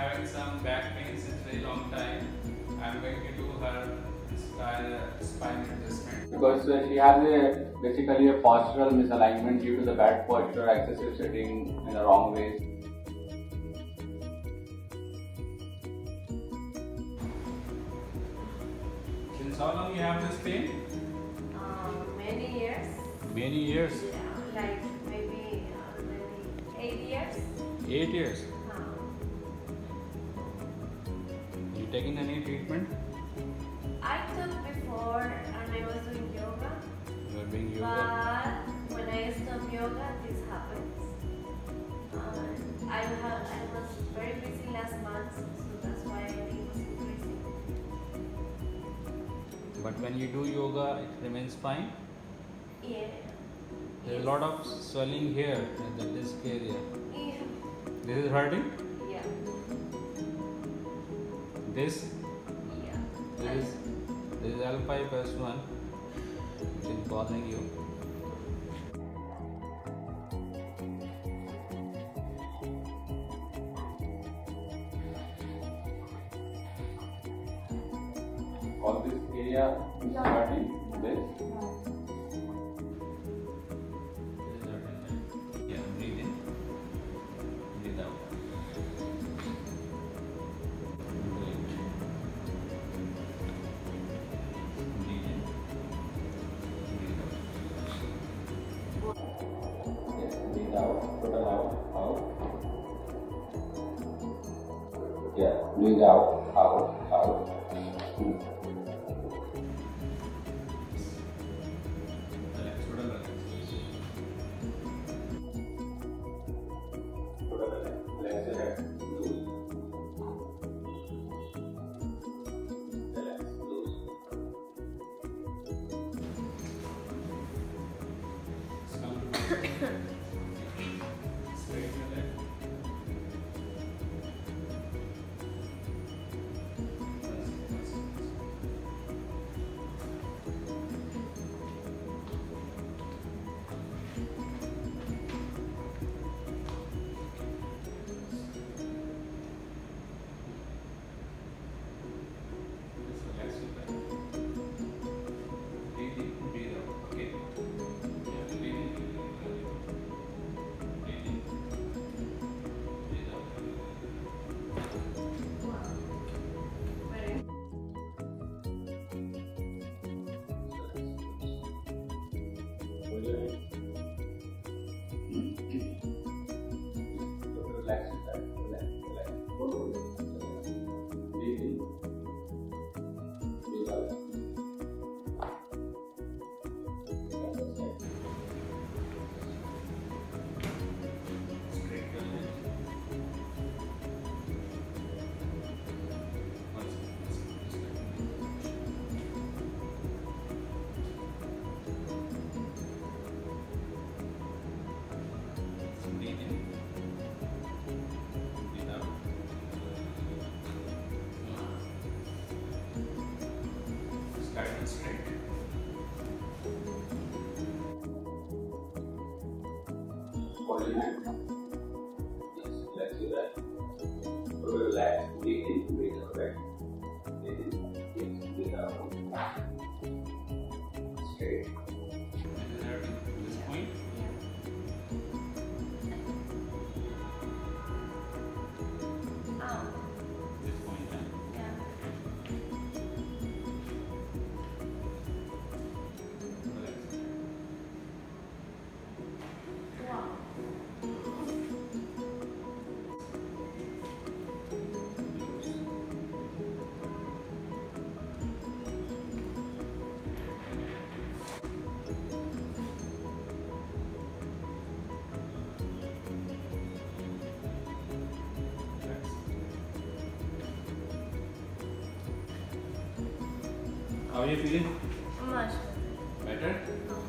having some back pain since very long time. I'm going to do her spine, spine adjustment. because uh, she has a basically a postural misalignment due to the bad posture, excessive sitting in the wrong ways. Since how long you have this pain? Um, many years. Many years. Yeah, like maybe, uh, maybe eight years. Eight years. Taking any treatment? I took before and I was doing yoga, You are doing yoga. but when I stop yoga, this happens. Uh, I have I was very busy last month, so that's why it was increasing. But when you do yoga, it remains fine. Yeah. There is a lot of swelling here in the disc area. Yeah. This is hurting. Yeah. This, Yeah. this is, this is L5S1, which is bothering you. All this area is hurting. This. This Yeah, breathe out. Out. Out. Relax. Breathe Your back. Total relax. How are you feeling? Much Better? better.